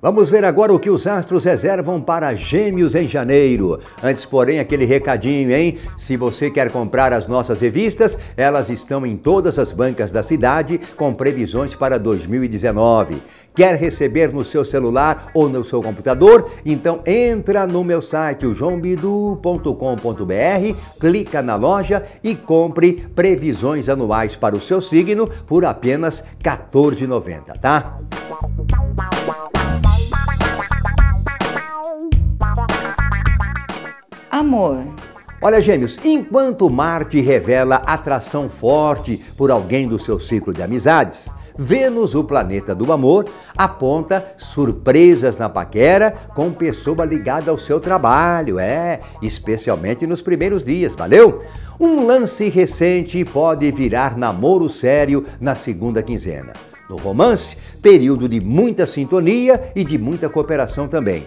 Vamos ver agora o que os astros reservam para Gêmeos em janeiro. Antes, porém, aquele recadinho, hein? Se você quer comprar as nossas revistas, elas estão em todas as bancas da cidade com previsões para 2019. Quer receber no seu celular ou no seu computador? Então entra no meu site, o joãobidu.com.br, clica na loja e compre previsões anuais para o seu signo por apenas R$ 14,90, tá? Amor. Olha, gêmeos, enquanto Marte revela atração forte por alguém do seu ciclo de amizades, Vênus, o planeta do amor, aponta surpresas na paquera com pessoa ligada ao seu trabalho, é, especialmente nos primeiros dias, valeu? Um lance recente pode virar namoro sério na segunda quinzena. No romance, período de muita sintonia e de muita cooperação também.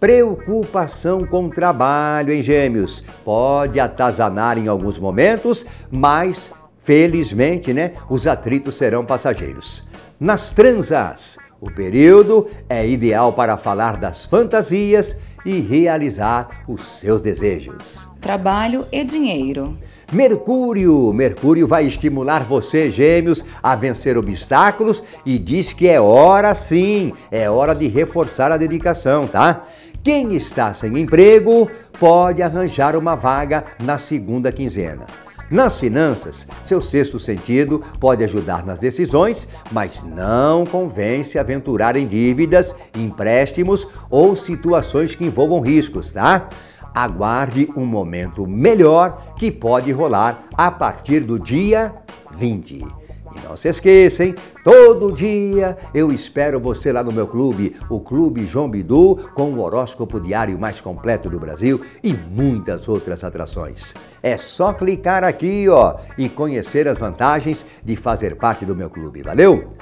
Preocupação com o trabalho, em Gêmeos? Pode atazanar em alguns momentos, mas felizmente, né, os atritos serão passageiros. Nas transas, o período é ideal para falar das fantasias e realizar os seus desejos. Trabalho e dinheiro. Mercúrio. Mercúrio vai estimular você, gêmeos, a vencer obstáculos e diz que é hora sim, é hora de reforçar a dedicação, tá? Quem está sem emprego pode arranjar uma vaga na segunda quinzena. Nas finanças, seu sexto sentido pode ajudar nas decisões, mas não convence a aventurar em dívidas, empréstimos ou situações que envolvam riscos, tá? Aguarde um momento melhor que pode rolar a partir do dia 20. E não se esqueça, hein? Todo dia eu espero você lá no meu clube, o Clube João Bidu, com o horóscopo diário mais completo do Brasil e muitas outras atrações. É só clicar aqui, ó, e conhecer as vantagens de fazer parte do meu clube. Valeu?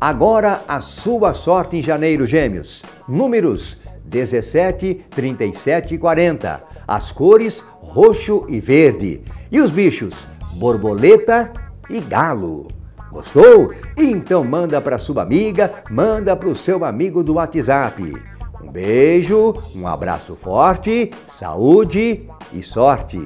Agora a sua sorte em janeiro, gêmeos. Números 17, 37 e 40. As cores roxo e verde. E os bichos borboleta e galo. Gostou? Então manda para sua amiga, manda para o seu amigo do WhatsApp. Um beijo, um abraço forte, saúde e sorte!